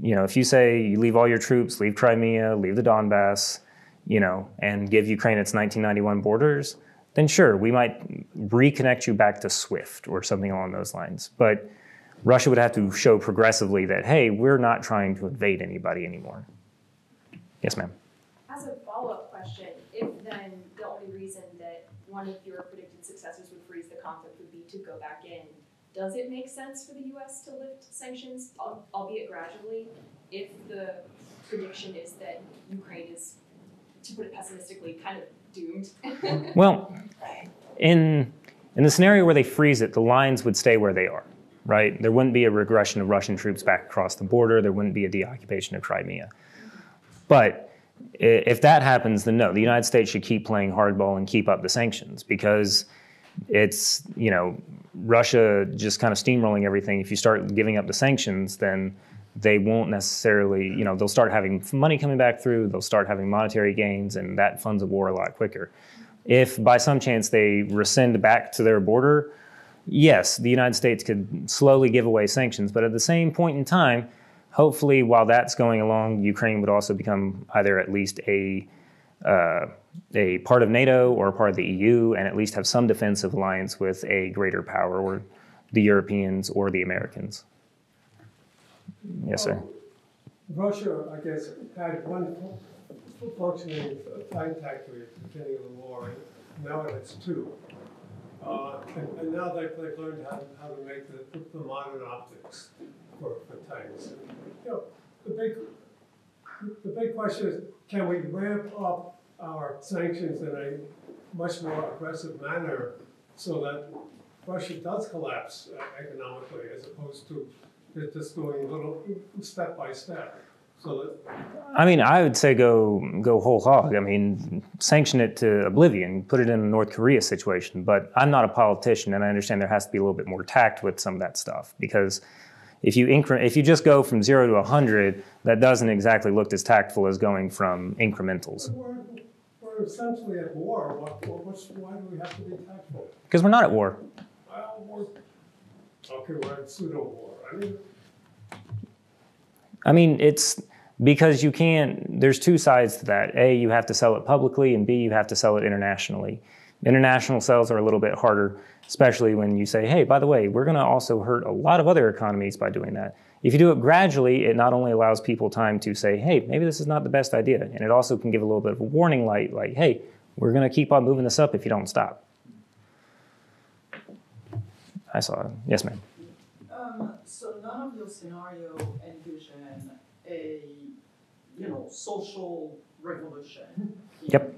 you know, if you say you leave all your troops, leave Crimea, leave the Donbass, you know, and give Ukraine its 1991 borders, then sure, we might reconnect you back to SWIFT or something along those lines. But Russia would have to show progressively that, hey, we're not trying to invade anybody anymore. Yes, ma'am. As a follow-up question, if then the only reason that one of your predicted successors would freeze the conflict would be to go back in, does it make sense for the US to lift sanctions, albeit gradually, if the prediction is that Ukraine is, to put it pessimistically, kind of doomed? Well, in in the scenario where they freeze it, the lines would stay where they are, right? There wouldn't be a regression of Russian troops back across the border. There wouldn't be a deoccupation of Crimea. But if that happens, then no, the United States should keep playing hardball and keep up the sanctions because it's you know Russia just kind of steamrolling everything. If you start giving up the sanctions, then they won't necessarily, you know, they'll start having money coming back through, they'll start having monetary gains, and that funds a war a lot quicker. If by some chance they rescind back to their border, yes, the United States could slowly give away sanctions, but at the same point in time, hopefully while that's going along, Ukraine would also become either at least a uh, a part of NATO or a part of the EU, and at least have some defensive alliance with a greater power, or the Europeans or the Americans. Yes, sir. Russia, I guess, had one fu- functioning tank factory at the beginning of the war, and now it has two. Uh, and, and now they've, they've learned how, how to make the, the modern optics for, for tanks. You know, the big, the big question is, can we ramp up our sanctions in a much more aggressive manner so that Russia does collapse economically as opposed to ju- just going little step by step? So I mean, I would say go go whole hog. I mean, sanction it to oblivion, put it in a North Korea situation. But I'm not a politician, and I understand there has to be a little bit more tact with some of that stuff because if you incre- if you just go from zero to hundred, that doesn't exactly look as tactful as going from incrementals. we're, we're essentially at war. What, why do we have to be tactful? Because we're not at war. Well, we're, okay, we're at pseudo war. I mean, it's because you can't, there's two sides to that. A, you have to sell it publicly, and B, you have to sell it internationally. International sales are a little bit harder, especially when you say, hey, by the way, we're going to also hurt a lot of other economies by doing that. If you do it gradually, it not only allows people time to say, hey, maybe this is not the best idea, and it also can give a little bit of a warning light, like, hey, we're going to keep on moving this up if you don't stop. I saw. Yes, ma'am. Um, so none of your scenario envision a, you know, social revolution. Yep.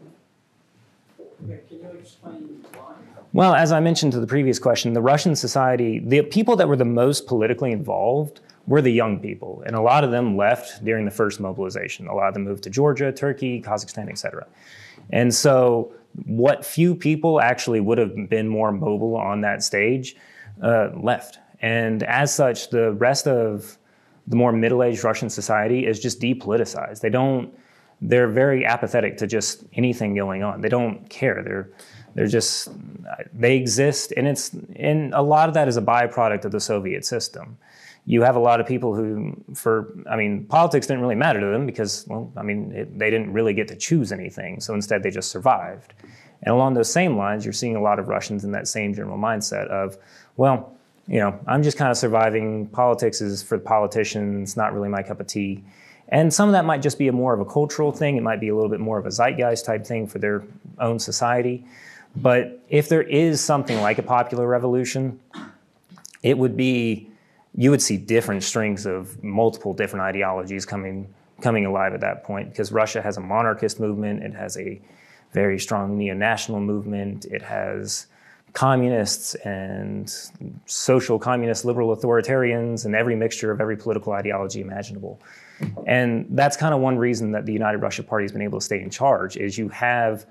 Okay, can you explain why? Well, as I mentioned to the previous question, the Russian society, the people that were the most politically involved were the young people, and a lot of them left during the first mobilization. A lot of them moved to Georgia, Turkey, Kazakhstan, etc. And so, what few people actually would have been more mobile on that stage uh, left. And as such, the rest of the more middle-aged Russian society is just depoliticized. They don't. They're very apathetic to just anything going on. They don't care. They're they're just they exist, and it's and a lot of that is a byproduct of the Soviet system. You have a lot of people who, for I mean, politics didn't really matter to them because, well, I mean, it, they didn't really get to choose anything. So instead, they just survived. And along those same lines, you're seeing a lot of Russians in that same general mindset of, well, you know, I'm just kind of surviving. Politics is for the politicians, not really my cup of tea. And some of that might just be a more of a cultural thing. It might be a little bit more of a zeitgeist type thing for their own society. But if there is something like a popular revolution, it would be you would see different strings of multiple different ideologies coming coming alive at that point because Russia has a monarchist movement, it has a very strong neo-national movement, it has communists and social communist liberal authoritarians and every mixture of every political ideology imaginable. And that's kind of one reason that the United Russia Party has been able to stay in charge is you have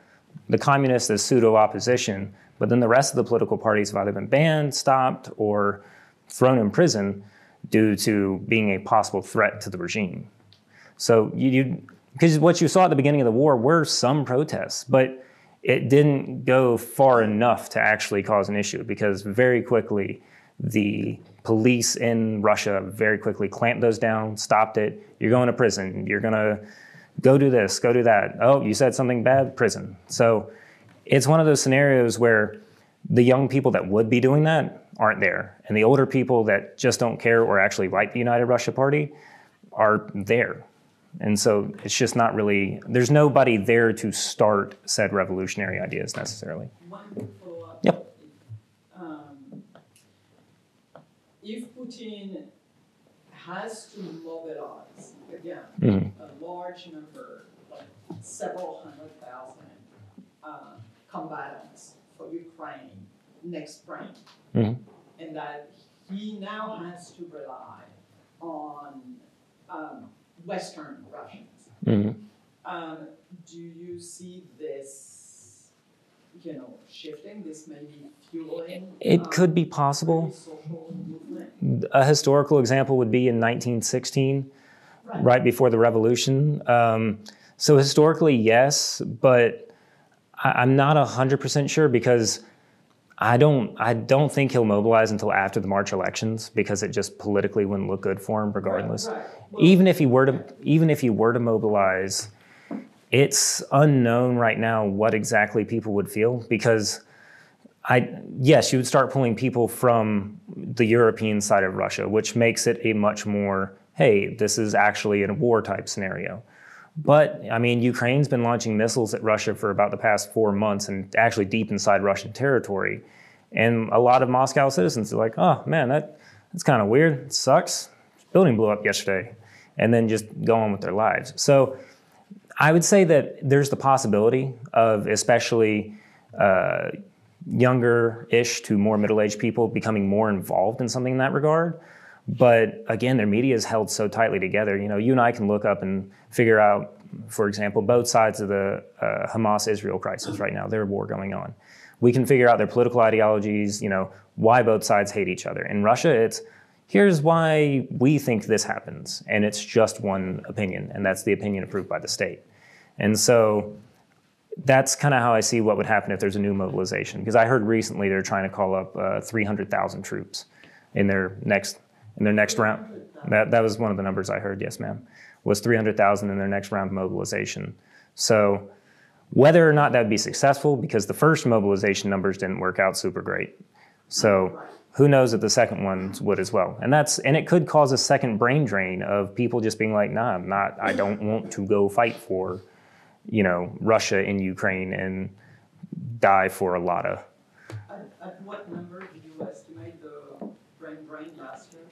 the communists as pseudo opposition, but then the rest of the political parties have either been banned, stopped, or thrown in prison due to being a possible threat to the regime. So you, because what you saw at the beginning of the war were some protests, but it didn't go far enough to actually cause an issue because very quickly the police in Russia very quickly clamped those down, stopped it. You're going to prison. You're going to go do this, go do that. Oh, you said something bad, prison. So it's one of those scenarios where the young people that would be doing that aren't there. And the older people that just don't care or actually like the United Russia Party are there. And so it's just not really, there's nobody there to start said revolutionary ideas necessarily. Yep. Um, if Putin has to mobilize, again, Mhm. a large number, like several hundred thousand uh, combatants for Ukraine next spring, Mhm. and that he now has to rely on um, Western Russians. Mhm. Um, do you see this, you know, shifting? This may be fueling. It um, could be possible. very social movement. A historical example would be in 1916, Right. right before the revolution. Um, so historically, yes, but I, I'm not 100% sure because I don't, I don't think he'll mobilize until after the March elections because it just politically wouldn't look good for him regardless. Right, right. Well, even if he were to even if he were to mobilize it's unknown right now what exactly people would feel because i yes you would start pulling people from the european side of russia which makes it a much more hey this is actually a war type scenario but i mean ukraine's been launching missiles at russia for about the past four months and actually deep inside russian territory and a lot of moscow citizens are like oh man that that's kind of weird it sucks building blew up yesterday and then just go on with their lives. So I would say that there's the possibility of especially uh, younger ish to more middle aged people becoming more involved in something in that regard. But again, their media is held so tightly together. You know, you and I can look up and figure out, for example, both sides of the uh, Hamas Israel crisis right now, their war going on. We can figure out their political ideologies, you know, why both sides hate each other. In Russia, it's here's why we think this happens. And it's just one opinion, and that's the opinion approved by the state. And so that's kind of how I see what would happen if there's a new mobilization. Because I heard recently they're trying to call up uh, 300,000 troops in their next in their next round. That that was one of the numbers I heard. Yes, ma'am. Was 300,000 in their next round mobilization. So whether or not that would be successful, because the first mobilization numbers didn't work out super great. So who knows if the second ones would as well and that's and it could cause a second brain drain of people just being like nah i'm not i don't want to go fight for you know russia in ukraine and die for a lot of At, at what number did you estimate the brain drain last year?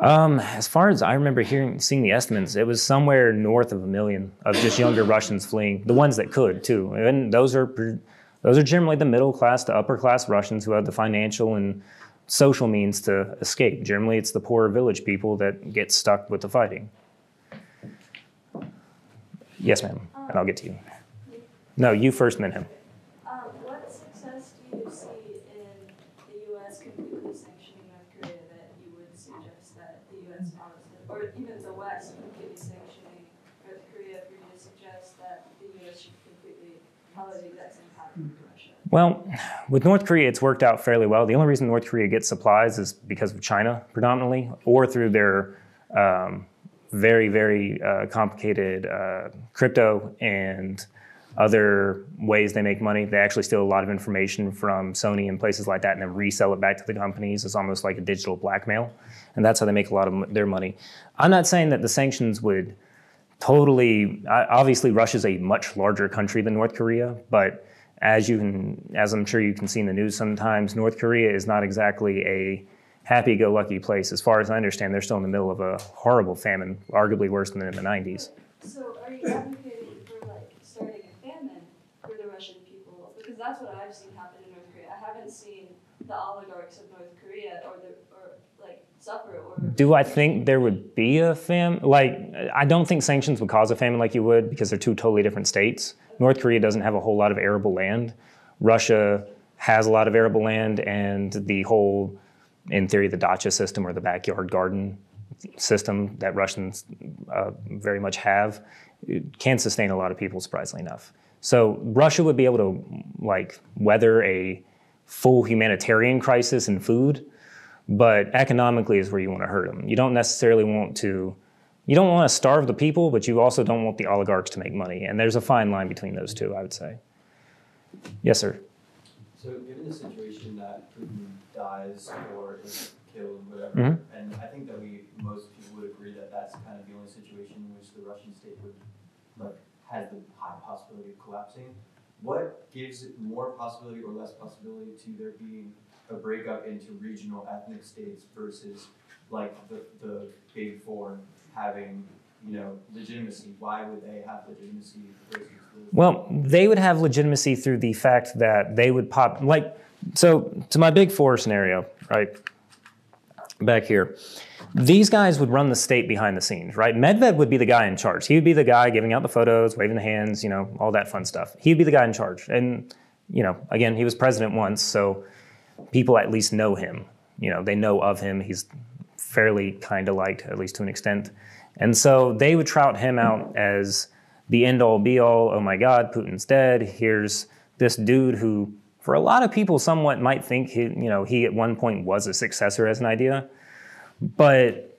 Um, as far as i remember hearing seeing the estimates it was somewhere north of a million of just younger russians fleeing the ones that could too and those are those are generally the middle class to upper class russians who have the financial and social means to escape. Generally, it's the poorer village people that get stuck with the fighting. Yes, ma'am, and I'll get to you. No, you first, then him. Um, what success do you see in the U.S. completely sanctioning North Korea that you would suggest that the U.S. follows, or even the West completely sanctioning North Korea for you to suggest that the U.S. should completely follow the exact same pattern with Russia? Well, with North Korea, it's worked out fairly well. The only reason North Korea gets supplies is because of China, predominantly, or through their um, very, very uh, complicated uh, crypto and other ways they make money. They actually steal a lot of information from Sony and places like that and then resell it back to the companies. It's almost like a digital blackmail. And that's how they make a lot of their money. I'm not saying that the sanctions would totally, obviously, Russia's a much larger country than North Korea, but as you can, as I'm sure you can see in the news sometimes, North Korea is not exactly a happy-go-lucky place. As far as I understand, they're still in the middle of a horrible famine, arguably worse than in the 90s. So are you advocating for like starting a famine for the Russian people? Because that's what I've seen happen in North Korea. I haven't seen the oligarchs of North Korea or the or like suffer or Do I think there would be a famine? Like, I don't think sanctions would cause a famine like you would because they're two totally different states. North Korea doesn't have a whole lot of arable land. Russia has a lot of arable land, and the whole, in theory, the dacha system or the backyard garden system that Russians uh, very much have can sustain a lot of people, surprisingly enough. So Russia would be able to like weather a full humanitarian crisis in food but economically is where you want to hurt them. You don't necessarily want to, you don't want to starve the people, but you also don't want the oligarchs to make money. And there's a fine line between those two, I would say. Yes, sir. So given the situation that Putin dies or is killed, whatever, Mhm. and I think that we, most people would agree that that's kind of the only situation in which the Russian state would, like, has the high possibility of collapsing. What gives it more possibility or less possibility to there being a breakup into regional ethnic states versus like the, the big four having, you know, legitimacy? Why would they have legitimacy Well, they would have legitimacy through the fact that they would pop, like, so to my big four scenario, right? Back here. These guys would run the state behind the scenes, right? Medved would be the guy in charge. He would be the guy giving out the photos, waving the hands, you know, all that fun stuff. He'd be the guy in charge. And, you know, again, he was president once, so people at least know him. You know, they know of him. He's fairly kind of liked, at least to an extent. And so they would trout him out as the end all be all. Oh my God, Putin's dead. Here's this dude who, for a lot of people, somewhat might think he, you know, he at one point was a successor as an idea. But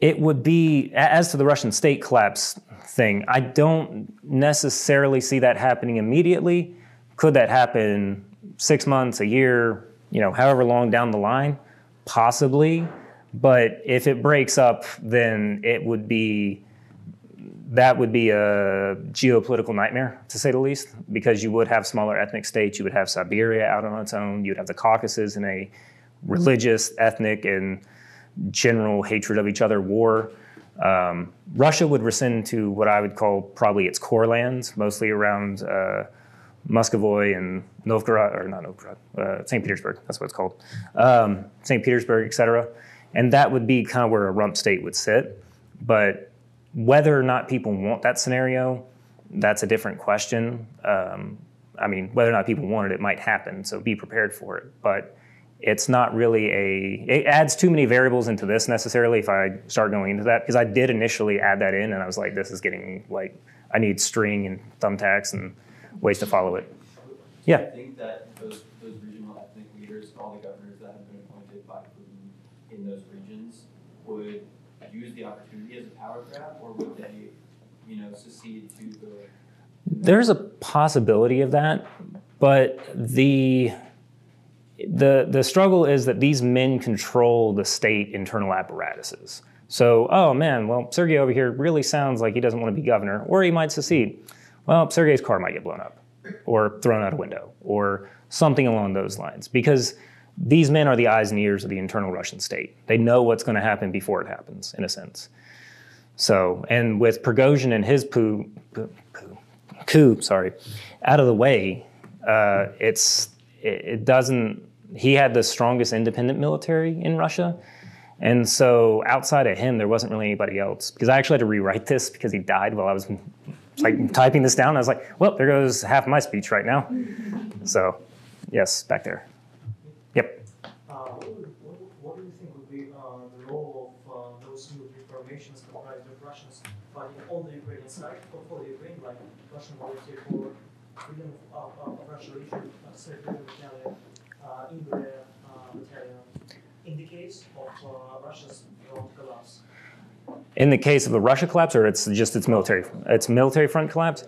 it would be, as to the Russian state collapse thing, I don't necessarily see that happening immediately. Could that happen six months, a year, you know, however long down the line? Possibly. But if it breaks up, then it would be that would be a geopolitical nightmare, to say the least, because you would have smaller ethnic states. You would have Siberia out on its own. You'd have the Caucasus in a religious, ethnic, and general hatred of each other war. Um, Russia would rescind to what I would call probably its core lands, mostly around uh, Muscovy and Novgorod, or not Novgorod, uh, St. Petersburg, that's what it's called, um, St. Petersburg, et cetera. And that would be kind of where a rump state would sit. But whether or not people want that scenario, that's a different question. Um, I mean, whether or not people want it, it might happen, so be prepared for it. But it's not really a, it adds too many variables into this necessarily if I start going into that, because I did initially add that in and I was like, this is getting like, I need string and thumbtacks and ways to follow it. Yeah. I think that those, those regional ethnic leaders, all the governors that have been appointed by Putin in those regions would use the opportunity as a power grab, or would they, you know, secede to the There's a possibility of that, but the the the struggle is that these men control the state internal apparatuses. So, oh man, well, Sergey over here really sounds like he doesn't want to be governor, or he might secede. Well, Sergey's car might get blown up, or thrown out a window, or something along those lines, because these men are the eyes and ears of the internal Russian state. They know what's going to happen before it happens, in a sense. So, and with Prigozhin and his poo, poo, poo coup, sorry, out of the way, uh, it's it, it doesn't. He had the strongest independent military in Russia, and so outside of him, there wasn't really anybody else. Because I actually had to rewrite this because he died while I was like typing this down. I was like, well, there goes half my speech right now. So, yes, back there. Yep. Uh, what, would, what, what do you think would be uh, the role of uh, those military formations comprised of Russians fighting on the Ukrainian side, or for the Ukraine, like Russian volunteer for freedom of, of, of Russia legion, uh, Siberia battalion, uh, Ingria uh, battalion, in the case of uh, Russia's collapse? In the case of the Russia collapse, or it's just its military, its military front collapse,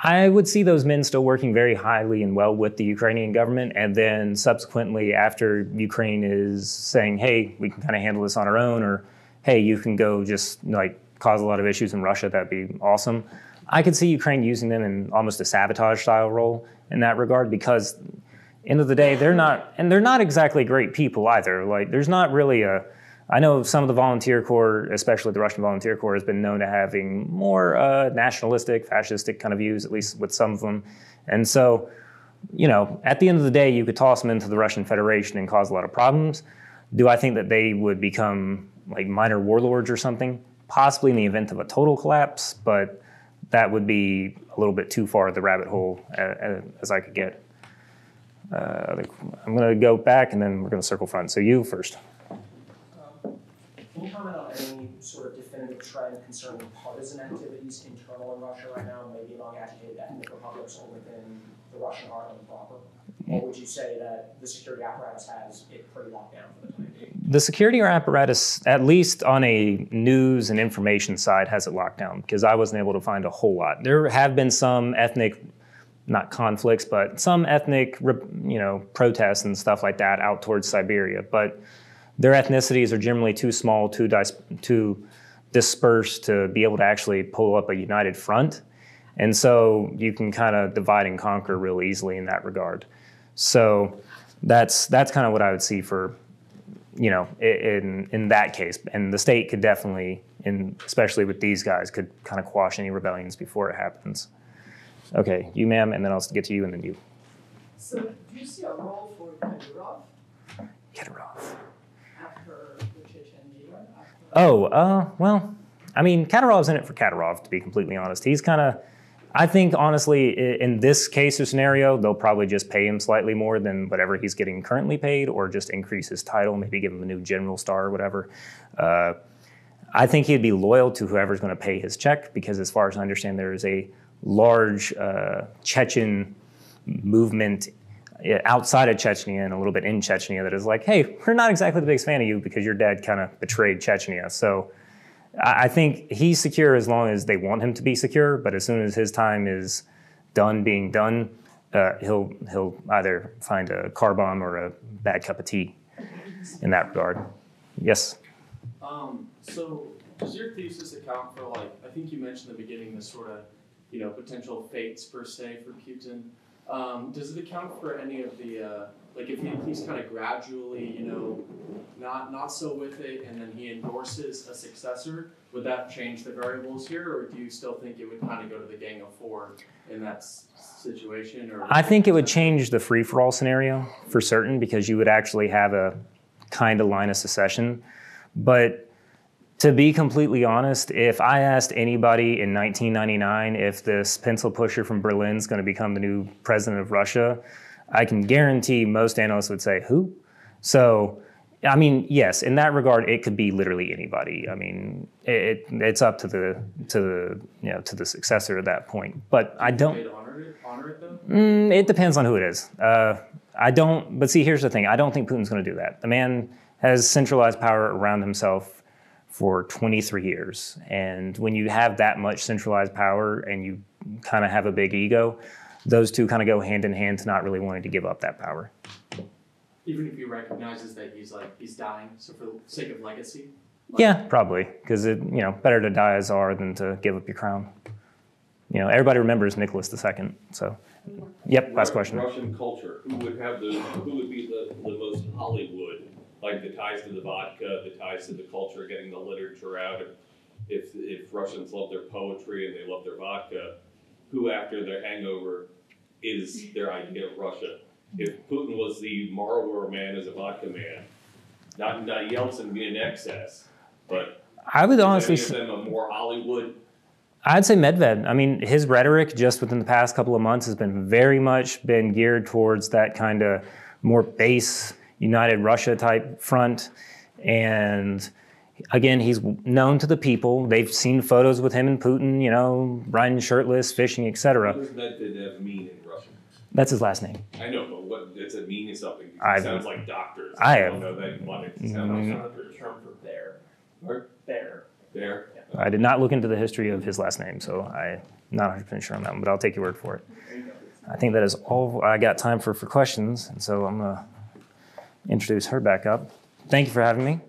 I would see those men still working very highly and well with the Ukrainian government, and then subsequently, after Ukraine is saying, "Hey, we can kind of handle this on our own," or "Hey, you can go just like cause a lot of issues in Russia," that'd be awesome. I could see Ukraine using them in almost a sabotage style role in that regard because, end of the day, they're not, and they're not exactly great people either. Like, there's not really a I know some of the volunteer corps, especially the Russian volunteer corps, has been known to having more uh, nationalistic, fascistic kind of views, at least with some of them. And so, you know, at the end of the day, you could toss them into the Russian Federation and cause a lot of problems. Do I think that they would become like minor warlords or something? Possibly in the event of a total collapse, but that would be a little bit too far the rabbit hole as, as I could get. Uh, I'm going to go back and then we're going to circle front. So you first. Can you comment on any sort of definitive trend concerning partisan activities internal in Russia right now, maybe among agitated ethnic republics or within the Russian heartland proper? Or would you say that the security apparatus has it pretty locked down for the time being? The security apparatus, at least on a news and information side, has it locked down because I wasn't able to find a whole lot. There have been some ethnic, not conflicts, but some ethnic, you know, protests and stuff like that out towards Siberia, but their ethnicities are generally too small, too, dis- too dispersed to be able to actually pull up a united front. And so you can kind of divide and conquer real easily in that regard. So that's that's kind of what I would see for, you know, in in that case. And the state could definitely, in especially with these guys, could kind of quash any rebellions before it happens. Okay, you, ma'am, and then I'll get to you, and then you. So, do you see a role for Kadyrov? Kadyrov. Oh, uh, well, I mean, Kadyrov's in it for Kadyrov, to be completely honest. He's kind of, I think, honestly, in this case or scenario, they'll probably just pay him slightly more than whatever he's getting currently paid, or just increase his title, maybe give him a new general star or whatever. Uh, I think he'd be loyal to whoever's going to pay his check because, as far as I understand, there is a large uh, Chechen movement outside of Chechnya and a little bit in Chechnya that is like, hey, we're not exactly the biggest fan of you because your dad kind of betrayed Chechnya. So I think he's secure as long as they want him to be secure. But as soon as his time is done being done, uh, he'll he'll either find a car bomb or a bad cup of tea. In that regard, yes. Um, so does your thesis account for like I think you mentioned in the beginning the sort of you know potential fates per se for Putin? Um, does it account for any of the uh, like if he, he's kind of gradually, you know, not not so with it, and then he endorses a successor? Would that change the variables here, or do you still think it would kind of go to the Gang of Four in that situation? Or I think it would change the free for all scenario for certain because you would actually have a kind of line of secession, but to be completely honest, if I asked anybody in 1999 if this pencil pusher from Berlin is going to become the new president of Russia, I can guarantee most analysts would say, who? So, I mean, yes, in that regard, it could be literally anybody. I mean, it, it's up to the to the you know to the successor at that point. But I don't. Honor it, honor it, though? Mm, it depends on who it is. Uh, I don't. But see, here's the thing. I don't think Putin's going to do that. The man has centralized power around himself for 23 years. And when you have that much centralized power and you kind of have a big ego, those two kind of go hand in hand to not really wanting to give up that power. Even if he recognizes that he's like he's dying, so for the sake of legacy. Like, yeah, probably because it you know better to die as czar than to give up your crown. You know, everybody remembers Nicholas II. So, yep. Last question. Russian culture. Who would have the? Who would be the, the most Hollywood like the ties to the vodka, the ties to the culture, getting the literature out. If, if Russians love their poetry and they love their vodka, who after their hangover is their idea of Russia? If Putin was the Marlboro man as a vodka man, not, not Yeltsin being excess, but I would honestly say them a more Hollywood. I'd say Medved. I mean, his rhetoric just within the past couple of months has been very much been geared towards that kind of more base united Russia type front. And again, he's known to the people. They've seen photos with him and Putin, you know, riding shirtless, fishing, etc. What does that mean in Russian? That's his last name. I know, but what does it mean something? It sounds like doctors. I don't know that you want it to sound mm, like term for bear. Or. Bear. Yeah. I did not look into the history of his last name, so I'm not 100% sure on that one, but I'll take your word for it. I think that is all I got time for for questions, and so I'm going to introduce her back up. Thank you for having me.